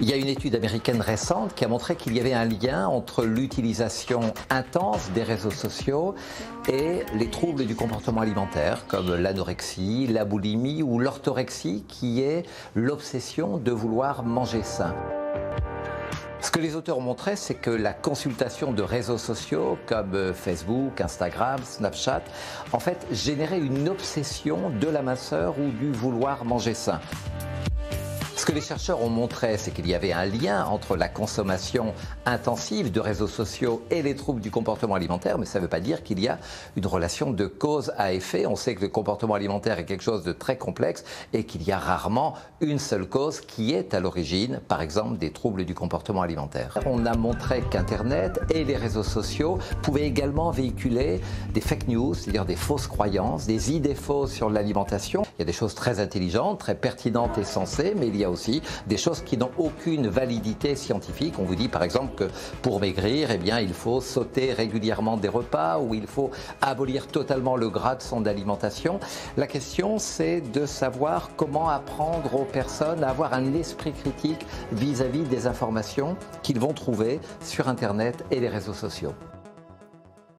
Il y a une étude américaine récente qui a montré qu'il y avait un lien entre l'utilisation intense des réseaux sociaux et les troubles du comportement alimentaire, comme l'anorexie, la boulimie ou l'orthorexie, qui est l'obsession de vouloir manger sain. Ce que les auteurs ont montré, c'est que la consultation de réseaux sociaux comme Facebook, Instagram, Snapchat, en fait, générait une obsession de la minceur ou du vouloir manger sain. Ce que les chercheurs ont montré, c'est qu'il y avait un lien entre la consommation intensive de réseaux sociaux et les troubles du comportement alimentaire, mais ça ne veut pas dire qu'il y a une relation de cause à effet. On sait que le comportement alimentaire est quelque chose de très complexe et qu'il y a rarement une seule cause qui est à l'origine, par exemple, des troubles du comportement alimentaire. On a montré qu'Internet et les réseaux sociaux pouvaient également véhiculer des fake news, c'est-à-dire des fausses croyances, des idées fausses sur l'alimentation. Il y a des choses très intelligentes, très pertinentes et sensées, mais il y a aussi des choses qui n'ont aucune validité scientifique. On vous dit par exemple que pour maigrir, eh bien, il faut sauter régulièrement des repas ou il faut abolir totalement le gras de son alimentation. La question, c'est de savoir comment apprendre aux personnes à avoir un esprit critique vis-à-vis -vis des informations qu'ils vont trouver sur Internet et les réseaux sociaux.